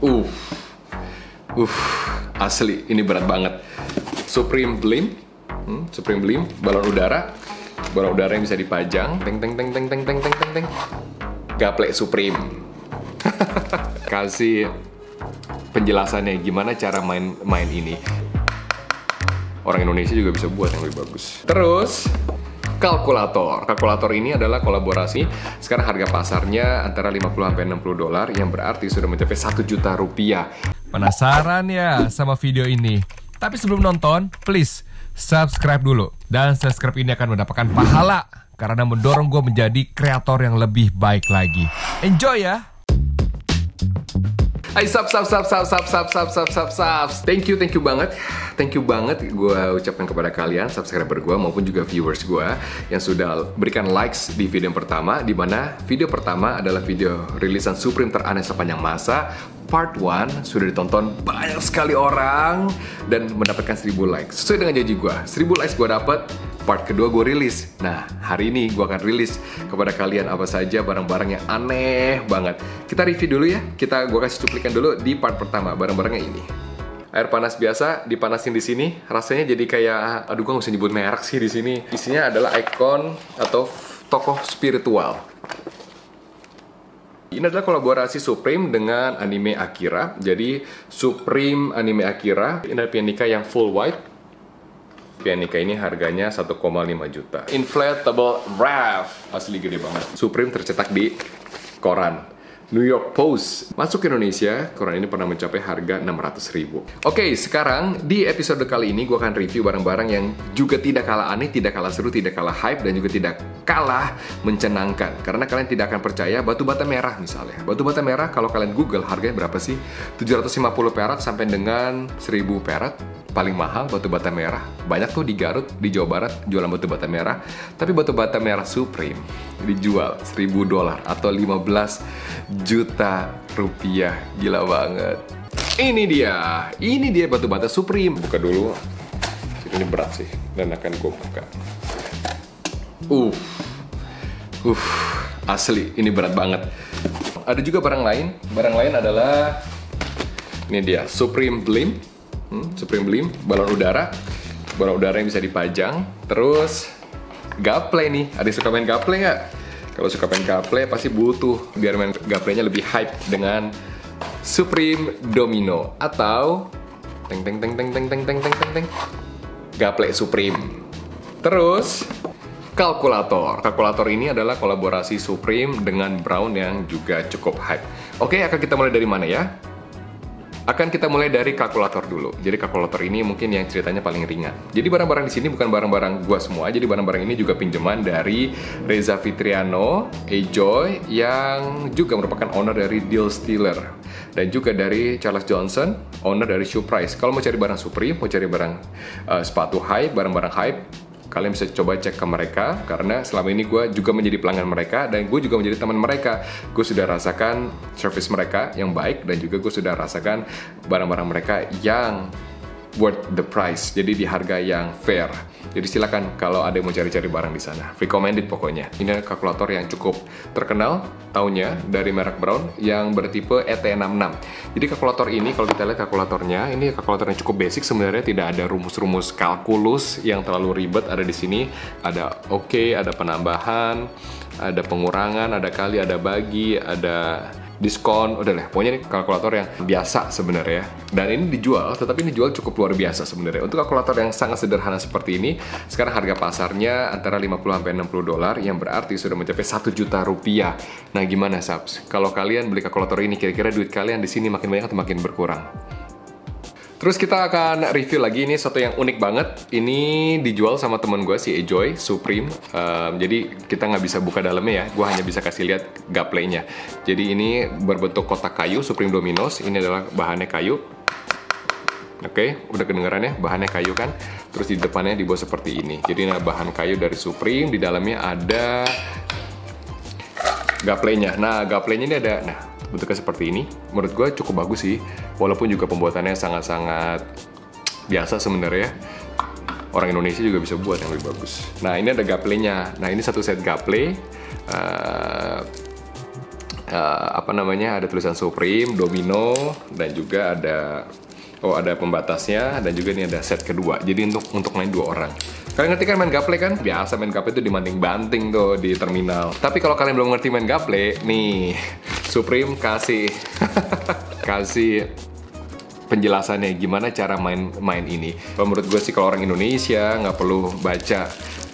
Uh, uh, asli ini berat banget. Supreme Blim, hmm, Supreme Blim, balon udara, balon udara yang bisa dipajang. Teng teng teng teng teng teng teng teng teng. Gaple Supreme. Kasih penjelasannya gimana cara main main ini. Orang Indonesia juga bisa buat yang lebih bagus. Terus kalkulator. Kalkulator ini adalah kolaborasi. Sekarang harga pasarnya antara 50 sampai 60 dolar yang berarti sudah mencapai 1 juta rupiah. Penasaran ya sama video ini? Tapi sebelum nonton, please subscribe dulu. Dan subscribe ini akan mendapatkan pahala karena mendorong gue menjadi kreator yang lebih baik lagi. Enjoy ya! Hai sub sub sub sub sub sub sub sub sub sub Thank you thank you banget. Thank you banget gue ucapkan kepada kalian Subscriber gue maupun juga viewers gue Yang sudah berikan likes di video yang pertama di mana video pertama adalah video rilisan Supreme teraneh sepanjang masa Part 1 sudah ditonton banyak sekali orang Dan mendapatkan 1000 likes Sesuai dengan janji gue 1000 likes gue dapet part kedua gue rilis. Nah, hari ini gue akan rilis kepada kalian apa saja barang-barang yang aneh banget. Kita review dulu ya. Kita gue kasih cuplikan dulu di part pertama barang-barangnya ini. Air panas biasa dipanasin di sini, rasanya jadi kayak aduh gue nggak usah nyebut merek sih di sini. Isinya adalah ikon atau tokoh spiritual. Ini adalah kolaborasi Supreme dengan anime Akira. Jadi Supreme anime Akira ini adalah pianika yang full white Pianika ini harganya 1,5 juta. Inflatable Wrath. Asli gede banget. Supreme tercetak di koran. New York Post masuk ke Indonesia, koran ini pernah mencapai harga 600 ribu. Oke, sekarang di episode kali ini gue akan review barang-barang yang juga tidak kalah aneh, tidak kalah seru, tidak kalah hype, dan juga tidak kalah mencenangkan. Karena kalian tidak akan percaya batu bata merah misalnya. Batu bata merah kalau kalian Google harganya berapa sih? 750 perak sampai dengan 1000 perak paling mahal batu bata merah. Banyak tuh di Garut, di Jawa Barat jualan batu bata merah. Tapi batu bata merah Supreme dijual 1000 dolar atau 15 juta rupiah. Gila banget. Ini dia. Ini dia batu bata Supreme. Buka dulu. Ini berat sih dan akan gue buka. Uh. Uh, asli ini berat banget. Ada juga barang lain. Barang lain adalah ini dia Supreme Blim hmm, Supreme Blim, balon udara, balon udara yang bisa dipajang, terus gaple nih, ada yang suka main gaple nggak? Kalau suka main gaple pasti butuh biar main gaplenya lebih hype dengan Supreme Domino atau teng teng teng teng teng teng teng teng teng teng gaple Supreme. Terus kalkulator. Kalkulator ini adalah kolaborasi Supreme dengan Brown yang juga cukup hype. Oke, akan kita mulai dari mana ya? Akan kita mulai dari kalkulator dulu. Jadi kalkulator ini mungkin yang ceritanya paling ringan. Jadi barang-barang di sini bukan barang-barang gua semua. Jadi barang-barang ini juga pinjaman dari Reza Fitriano, Ejoy yang juga merupakan owner dari Deal Stealer dan juga dari Charles Johnson, owner dari Shoe Price. Kalau mau cari barang Supreme, mau cari barang uh, sepatu hype, barang-barang hype, kalian bisa coba cek ke mereka karena selama ini gue juga menjadi pelanggan mereka dan gue juga menjadi teman mereka. Gue sudah rasakan service mereka yang baik dan juga gue sudah rasakan barang-barang mereka yang worth the price. Jadi di harga yang fair. Jadi silakan kalau ada yang mau cari-cari barang di sana. Recommended pokoknya. Ini kalkulator yang cukup terkenal tahunnya dari merek Brown yang bertipe ET66 jadi kalkulator ini kalau kita lihat kalkulatornya ini kalkulator yang cukup basic. Sebenarnya tidak ada rumus-rumus kalkulus yang terlalu ribet ada di sini. Ada oke okay, ada penambahan ada pengurangan ada kali ada bagi ada diskon, udah lah, pokoknya ini kalkulator yang biasa sebenarnya. Dan ini dijual, tetapi ini dijual cukup luar biasa sebenarnya. Untuk kalkulator yang sangat sederhana seperti ini, sekarang harga pasarnya antara 50 sampai 60 dolar, yang berarti sudah mencapai 1 juta rupiah. Nah, gimana subs? Kalau kalian beli kalkulator ini, kira-kira duit kalian di sini makin banyak atau makin berkurang? Terus kita akan review lagi ini satu yang unik banget. Ini dijual sama temen gue si Ejoy Supreme. Um, jadi kita nggak bisa buka dalamnya ya. Gue hanya bisa kasih lihat gaplenya. Jadi ini berbentuk kotak kayu Supreme Dominos. Ini adalah bahannya kayu. Oke, okay, udah kedengeran ya bahannya kayu kan. Terus di depannya dibuat seperti ini. Jadi ini bahan kayu dari Supreme. Di dalamnya ada gaplenya. Nah, gaplenya ini ada. Nah, bentuknya seperti ini menurut gue cukup bagus sih walaupun juga pembuatannya sangat-sangat biasa sebenarnya orang Indonesia juga bisa buat yang lebih bagus nah ini ada gaplenya nah ini satu set gaple uh, uh, apa namanya ada tulisan Supreme, Domino dan juga ada oh ada pembatasnya dan juga ini ada set kedua. Jadi untuk untuk main dua orang. Kalian ngerti kan main gaple kan? Biasa main gaple itu dibanting-banting tuh di terminal. Tapi kalau kalian belum ngerti main gaple, nih Supreme kasih kasih penjelasannya gimana cara main main ini. Menurut gue sih kalau orang Indonesia nggak perlu baca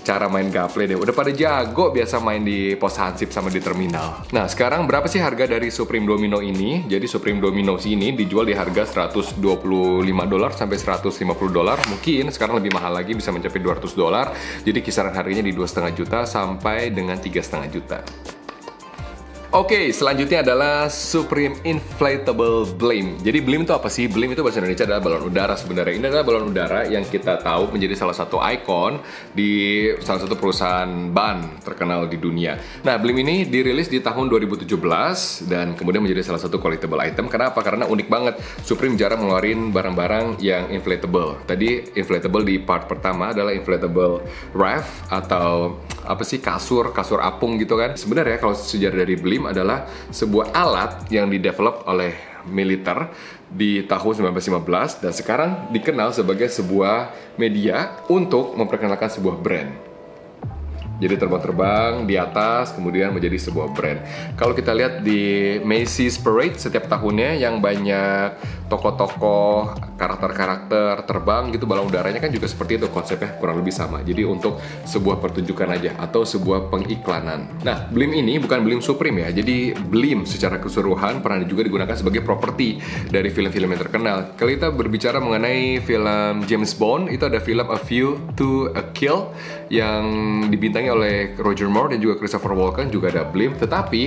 cara main gaple deh. Udah pada jago biasa main di pos hansip sama di terminal. Nah, sekarang berapa sih harga dari Supreme Domino ini? Jadi Supreme Domino ini dijual di harga 125 dolar sampai 150 dolar. Mungkin sekarang lebih mahal lagi bisa mencapai 200 dolar. Jadi kisaran harganya di 2,5 juta sampai dengan 3,5 juta. Oke, okay, selanjutnya adalah Supreme Inflatable Blim. Jadi Blim itu apa sih? Blim itu bahasa Indonesia adalah balon udara sebenarnya. Ini adalah balon udara yang kita tahu menjadi salah satu ikon di salah satu perusahaan ban terkenal di dunia. Nah, Blim ini dirilis di tahun 2017 dan kemudian menjadi salah satu collectible item. Kenapa? Karena unik banget. Supreme jarang ngeluarin barang-barang yang inflatable. Tadi inflatable di part pertama adalah inflatable raft atau apa sih kasur, kasur apung gitu kan. Sebenarnya kalau sejarah dari Blim adalah sebuah alat yang didevelop oleh militer di tahun 1915 dan sekarang dikenal sebagai sebuah media untuk memperkenalkan sebuah brand. Jadi terbang-terbang di atas kemudian menjadi sebuah brand. Kalau kita lihat di Macy's Parade setiap tahunnya yang banyak tokoh-tokoh, karakter-karakter terbang gitu balon udaranya kan juga seperti itu konsepnya kurang lebih sama. Jadi untuk sebuah pertunjukan aja atau sebuah pengiklanan. Nah, Blim ini bukan Blim Supreme ya. Jadi Blim secara keseluruhan pernah juga digunakan sebagai properti dari film-film yang terkenal. Kalau kita berbicara mengenai film James Bond, itu ada film A View to a Kill yang dibintangi oleh Roger Moore dan juga Christopher Walken juga ada Blim. Tetapi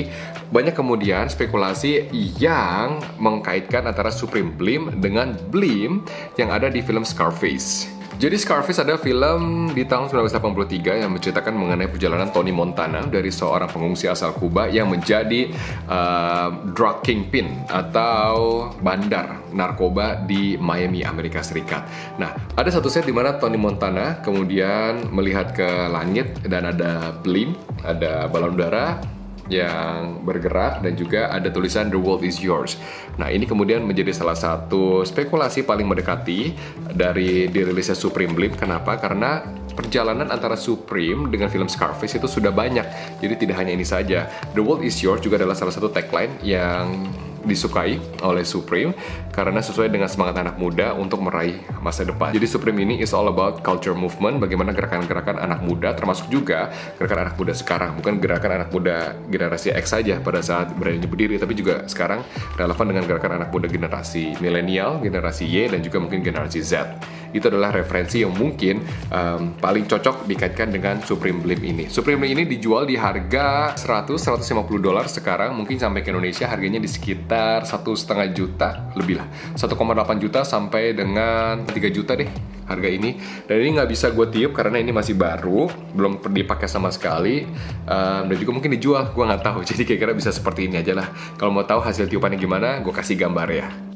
banyak kemudian spekulasi yang mengkaitkan antara Supreme Blim dengan Blim yang ada di film Scarface. Jadi Scarface adalah film di tahun 1983 yang menceritakan mengenai perjalanan Tony Montana dari seorang pengungsi asal Kuba yang menjadi uh, drug kingpin atau bandar narkoba di Miami, Amerika Serikat. Nah, ada satu set di mana Tony Montana kemudian melihat ke langit dan ada blim, ada balon udara, yang bergerak dan juga ada tulisan The World is Yours. Nah, ini kemudian menjadi salah satu spekulasi paling mendekati dari dirilisnya Supreme Blim. Kenapa? Karena perjalanan antara Supreme dengan film Scarface itu sudah banyak. Jadi tidak hanya ini saja. The World is Yours juga adalah salah satu tagline yang disukai oleh Supreme karena sesuai dengan semangat anak muda untuk meraih masa depan. Jadi Supreme ini is all about culture movement, bagaimana gerakan-gerakan anak muda termasuk juga gerakan anak muda sekarang, bukan gerakan anak muda generasi X saja pada saat berani berdiri, tapi juga sekarang relevan dengan gerakan anak muda generasi milenial, generasi Y dan juga mungkin generasi Z itu adalah referensi yang mungkin um, paling cocok dikaitkan dengan Supreme Blim ini. Supreme Blim ini dijual di harga 100-150 dolar sekarang, mungkin sampai ke Indonesia harganya di sekitar satu setengah juta lebih lah, 1,8 juta sampai dengan 3 juta deh harga ini. Dan ini nggak bisa gue tiup karena ini masih baru, belum dipakai sama sekali, um, dan juga mungkin dijual, gue nggak tahu. Jadi kira-kira bisa seperti ini aja lah. Kalau mau tahu hasil tiupannya gimana, gue kasih gambar ya.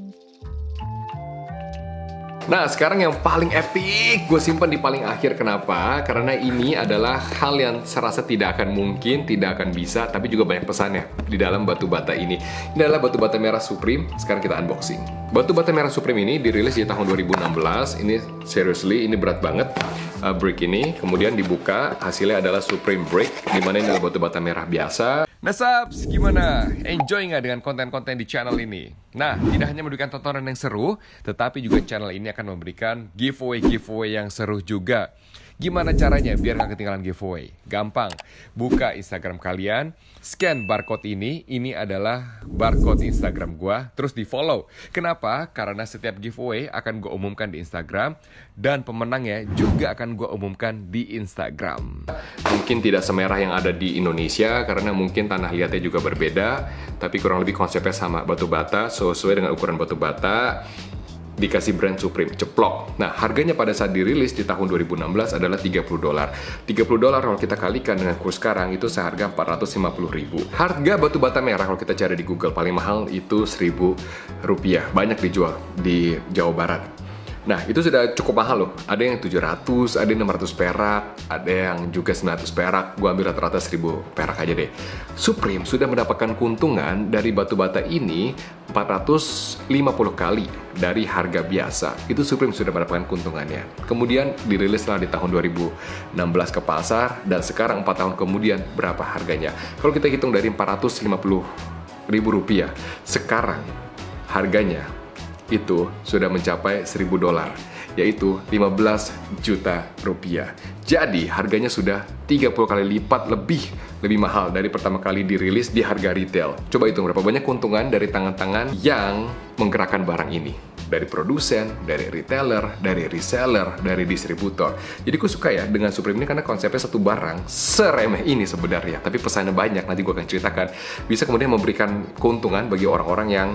Nah, sekarang yang paling epic gue simpan di paling akhir. Kenapa? Karena ini adalah hal yang serasa tidak akan mungkin, tidak akan bisa, tapi juga banyak pesannya di dalam batu bata ini. Ini adalah batu bata merah Supreme. Sekarang kita unboxing. Batu bata merah Supreme ini dirilis di tahun 2016. Ini seriously, ini berat banget uh, brick ini. Kemudian dibuka, hasilnya adalah Supreme Brick, di mana ini adalah batu bata merah biasa. Nah subs, gimana? Enjoy nggak dengan konten-konten di channel ini? Nah, tidak hanya memberikan tontonan yang seru, tetapi juga channel ini akan memberikan giveaway-giveaway yang seru juga. Gimana caranya biar nggak ketinggalan giveaway? Gampang, buka Instagram kalian, scan barcode ini, ini adalah barcode Instagram gua, terus di follow. Kenapa? Karena setiap giveaway akan gue umumkan di Instagram, dan pemenangnya juga akan gue umumkan di Instagram. Mungkin tidak semerah yang ada di Indonesia, karena mungkin tanah liatnya juga berbeda, tapi kurang lebih konsepnya sama, batu bata, sesuai dengan ukuran batu bata, dikasih brand Supreme ceplok. Nah, harganya pada saat dirilis di tahun 2016 adalah 30 dolar. 30 dolar kalau kita kalikan dengan kurs sekarang itu seharga 450 ribu. Harga batu bata merah kalau kita cari di Google paling mahal itu 1000 rupiah. Banyak dijual di Jawa Barat. Nah, itu sudah cukup mahal loh. Ada yang 700, ada yang 600 perak, ada yang 700, ada yang 600 perak, ada yang juga 900 perak. Gua ambil rata-rata 1000 perak aja deh. Supreme sudah mendapatkan keuntungan dari batu bata ini 450 kali dari harga biasa. Itu Supreme sudah mendapatkan keuntungannya. Kemudian dirilislah di tahun 2016 ke pasar dan sekarang 4 tahun kemudian berapa harganya? Kalau kita hitung dari 450 ribu rupiah, sekarang harganya itu sudah mencapai 1000 dolar, yaitu 15 juta rupiah. Jadi harganya sudah 30 kali lipat lebih lebih mahal dari pertama kali dirilis di harga retail. Coba hitung berapa banyak keuntungan dari tangan-tangan yang menggerakkan barang ini dari produsen, dari retailer, dari reseller, dari distributor. Jadi gue suka ya dengan Supreme ini karena konsepnya satu barang seremeh ini sebenarnya, tapi pesannya banyak. Nanti gue akan ceritakan. Bisa kemudian memberikan keuntungan bagi orang-orang yang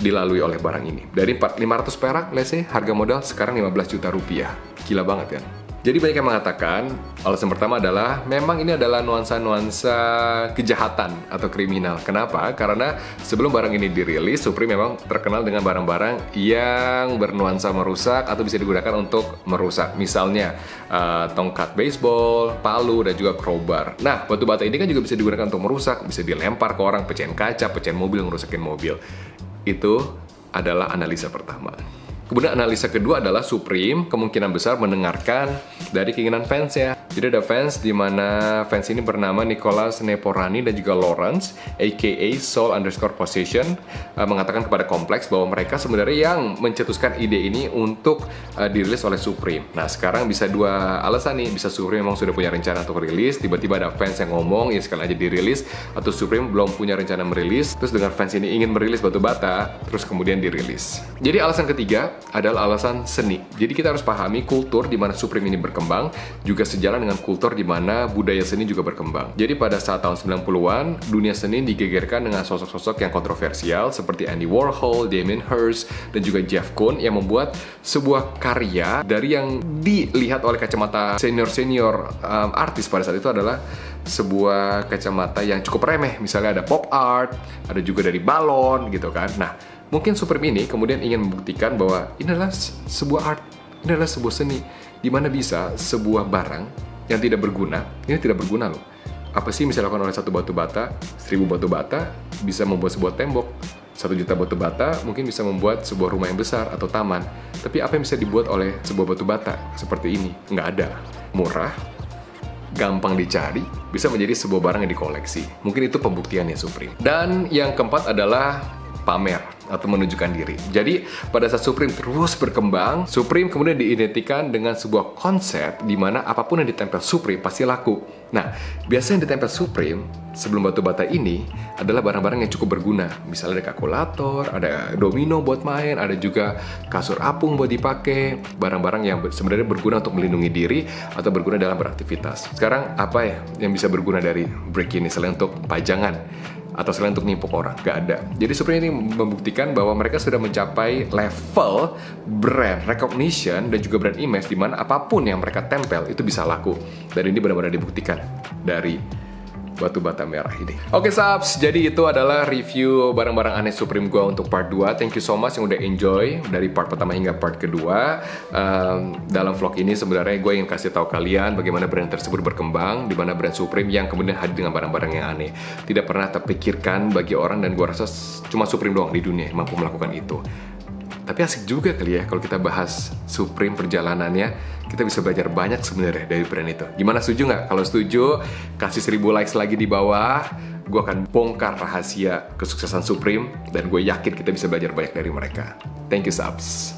dilalui oleh barang ini. Dari 500 perak, let's say, harga modal sekarang 15 juta rupiah. Gila banget kan? Jadi banyak yang mengatakan alasan pertama adalah memang ini adalah nuansa-nuansa kejahatan atau kriminal. Kenapa? Karena sebelum barang ini dirilis, Supreme memang terkenal dengan barang-barang yang bernuansa merusak atau bisa digunakan untuk merusak. Misalnya uh, tongkat baseball, palu, dan juga crowbar. Nah, batu bata ini kan juga bisa digunakan untuk merusak, bisa dilempar ke orang, pecahin kaca, pecahin mobil, ngerusakin mobil. Itu adalah analisa pertama. Kemudian analisa kedua adalah Supreme kemungkinan besar mendengarkan dari keinginan fans ya. Jadi ada fans di mana fans ini bernama Nicholas Neporani dan juga Lawrence, aka Soul underscore Position, uh, mengatakan kepada Kompleks bahwa mereka sebenarnya yang mencetuskan ide ini untuk uh, dirilis oleh Supreme. Nah sekarang bisa dua alasan nih, bisa Supreme memang sudah punya rencana untuk rilis, tiba-tiba ada fans yang ngomong ya sekali aja dirilis, atau Supreme belum punya rencana merilis, terus dengan fans ini ingin merilis batu bata, terus kemudian dirilis. Jadi alasan ketiga adalah alasan seni. Jadi kita harus pahami kultur di mana Supreme ini berkembang juga sejalan kultur di mana budaya seni juga berkembang. Jadi pada saat tahun 90-an, dunia seni digegerkan dengan sosok-sosok yang kontroversial seperti Andy Warhol, Damien Hirst, dan juga Jeff Koons yang membuat sebuah karya dari yang dilihat oleh kacamata senior-senior um, artis pada saat itu adalah sebuah kacamata yang cukup remeh. Misalnya ada pop art, ada juga dari balon gitu kan. Nah, mungkin Supreme ini kemudian ingin membuktikan bahwa ini adalah sebuah art, ini adalah sebuah seni, di mana bisa sebuah barang yang tidak berguna, ini tidak berguna loh. Apa sih bisa dilakukan oleh satu batu bata, seribu batu bata bisa membuat sebuah tembok, satu juta batu bata mungkin bisa membuat sebuah rumah yang besar atau taman. Tapi apa yang bisa dibuat oleh sebuah batu bata seperti ini? Nggak ada. Murah, gampang dicari, bisa menjadi sebuah barang yang dikoleksi. Mungkin itu pembuktiannya Supreme. Dan yang keempat adalah pamer atau menunjukkan diri. Jadi pada saat Supreme terus berkembang, Supreme kemudian diidentikan dengan sebuah konsep di mana apa pun yang ditempel Supreme pasti laku. Nah, biasanya yang ditempel Supreme sebelum batu bata ini adalah barang-barang yang cukup berguna. Misalnya ada kalkulator, ada domino buat main, ada juga kasur apung buat dipakai, barang-barang yang sebenarnya berguna untuk melindungi diri atau berguna dalam beraktivitas. Sekarang apa ya yang bisa berguna dari brick ini selain untuk pajangan? Atau selain untuk nimpuk orang, gak ada. Jadi Supreme ini membuktikan bahwa mereka sudah mencapai level brand recognition dan juga brand image di mana apa pun yang mereka tempel itu bisa laku. Dan ini benar-benar dibuktikan dari batu bata merah ini. Oke subs, jadi itu adalah review barang-barang aneh Supreme gua untuk part 2. Thank you so much yang udah enjoy dari part pertama hingga part kedua. Um, dalam vlog ini sebenarnya gue ingin kasih tahu kalian bagaimana brand tersebut berkembang, di mana brand Supreme yang kemudian hadir dengan barang-barang yang aneh. Tidak pernah terpikirkan bagi orang dan gue rasa cuma Supreme doang di dunia yang mampu melakukan itu. Tapi asik juga kali ya kalau kita bahas Supreme perjalanannya, kita bisa belajar banyak sebenarnya dari brand itu. Gimana setuju nggak? Kalau setuju, kasih 1000 likes lagi di bawah. Gue akan bongkar rahasia kesuksesan Supreme dan gue yakin kita bisa belajar banyak dari mereka. Thank you subs.